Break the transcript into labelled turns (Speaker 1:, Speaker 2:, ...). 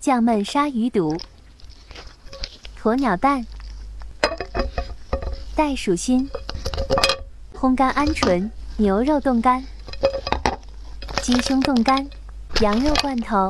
Speaker 1: 酱焖鲨鱼肚。鸵鸟蛋。袋鼠心。烘干鹌鹑。牛肉冻干。鸡胸冻干。羊肉罐头。